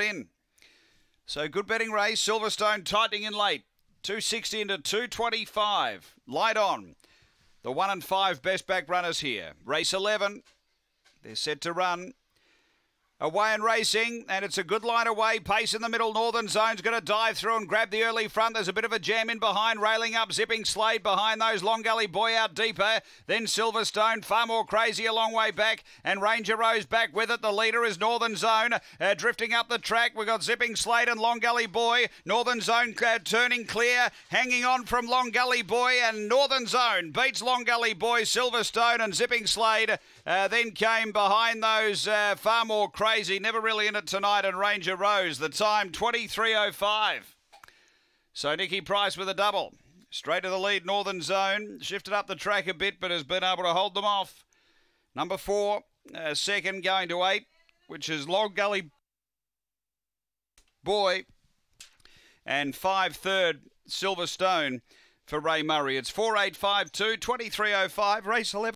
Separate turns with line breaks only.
in. So good betting race. Silverstone tightening in late. 260 into 225. Light on. The one and five best back runners here. Race 11. They're set to run. Away and racing, and it's a good line away. Pace in the middle. Northern Zone's going to dive through and grab the early front. There's a bit of a jam in behind, railing up, zipping Slade behind those. Long Gully Boy out deeper. Then Silverstone, far more crazy a long way back, and Ranger Rose back with it. The leader is Northern Zone, uh, drifting up the track. We've got Zipping Slade and Long Gully Boy. Northern Zone uh, turning clear, hanging on from Long Gully Boy, and Northern Zone beats Long Gully Boy, Silverstone, and Zipping Slade. Uh, then came behind those uh, far more crazy, never really in it tonight, and Ranger Rose. The time 23.05. So Nikki Price with a double. Straight to the lead, Northern Zone. Shifted up the track a bit, but has been able to hold them off. Number four, uh, second going to eight, which is Long Gully Boy. And five, third, Silverstone for Ray Murray. It's 4852, 2305, race 11.